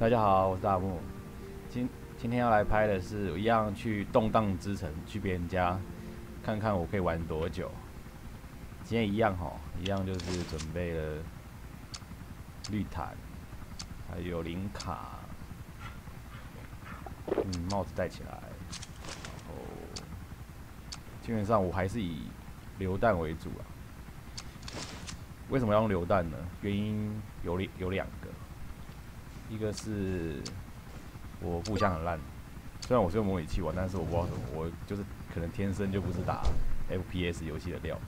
大家好，我是大木。今今天要来拍的是一样去动荡之城，去别人家看看我可以玩多久。今天一样哈，一样就是准备了绿毯，还有零卡，嗯，帽子戴起来，然后基本上我还是以榴弹为主啊。为什么要用榴弹呢？原因有两有两个，一个是我步枪很烂，虽然我是用模拟器玩，但是我不知道什么，我就是可能天生就不是打 FPS 游戏的料，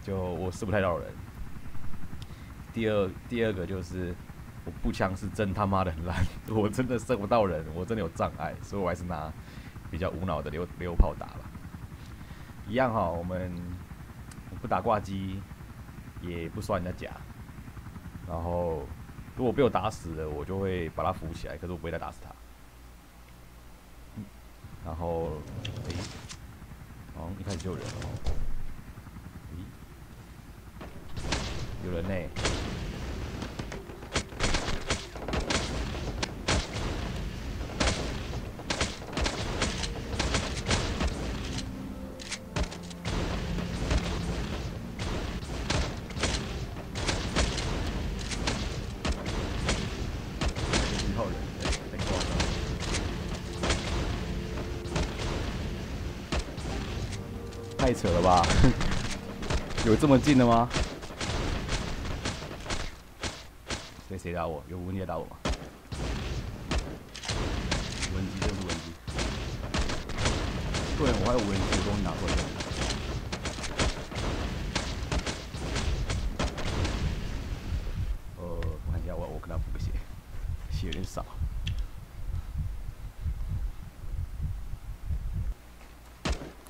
就我射不太到人。第二第二个就是我步枪是真他妈的很烂，我真的射不到人，我真的有障碍，所以我还是拿比较无脑的榴榴炮打吧。一样哈，我们不打挂机。也不刷人家甲，然后如果被我打死了，我就会把他扶起来，可是我不会再打死他。然后，诶，哦，一开始就有人了，咦，有人呢。太扯了吧！有这么近的吗？谁谁打我？有无敌打我吗？无人机就是无人机。对，我还有无人机，我拿过来。呃，我看一下，我我给他补个血，血有点少。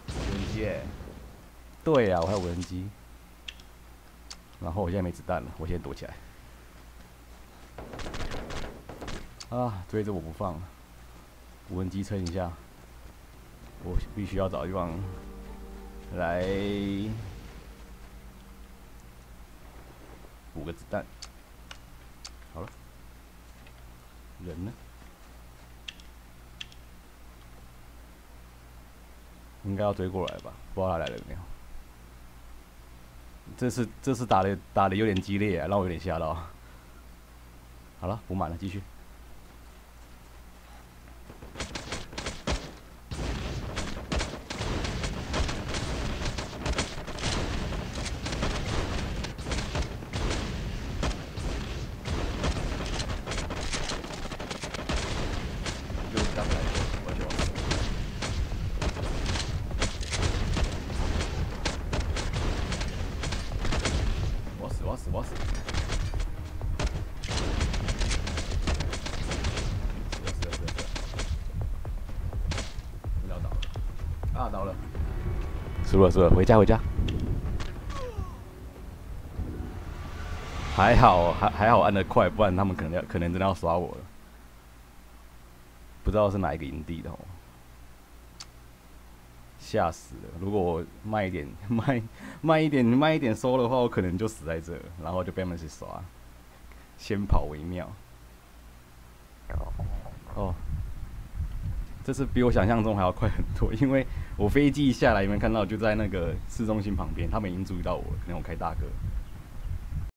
无人机！对呀，我还有无人机，然后我现在没子弹了，我先躲起来。啊，追着我不放，无人机撑一下，我必须要找地方来补个子弹。好了，人呢？应该要追过来吧？不知道他来了没有。这次这次打的打的有点激烈，啊让我有点吓到。好了，补满了，继续。啊，倒了！输了输了，回家回家。还好还还好按的快，不然他们可能要可能真的要刷我了。不知道是哪一个营地的哦。吓死了！如果我慢一点、慢慢一点、慢一点收的话，我可能就死在这，然后就被他们去刷。先跑为妙。哦，这次比我想象中还要快很多，因为我飞机一下来，有没有看到就在那个市中心旁边，他们已经注意到我，可能我开大哥。